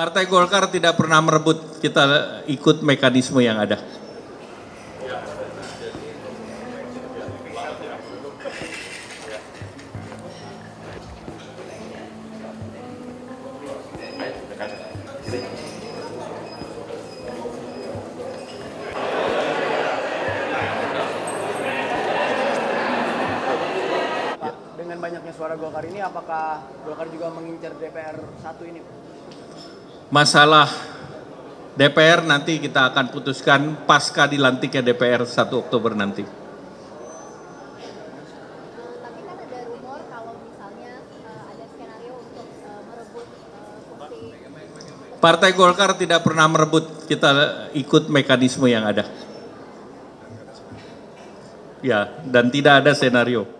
Partai Golkar tidak pernah merebut, kita ikut mekanisme yang ada. Dengan banyaknya suara Golkar ini, apakah Golkar juga mengincar DPR satu ini? Masalah DPR nanti kita akan putuskan pasca dilantiknya DPR 1 Oktober nanti. Kan eh, eh, eh, Partai Golkar tidak pernah merebut, kita ikut mekanisme yang ada. Ya, dan tidak ada senario.